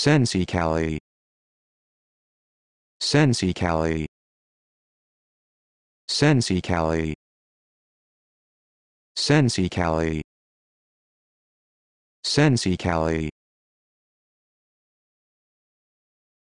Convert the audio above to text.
Sensi Cali. Sensi Cali. Sensi Cali. Sensi Cali. Sensi Cali.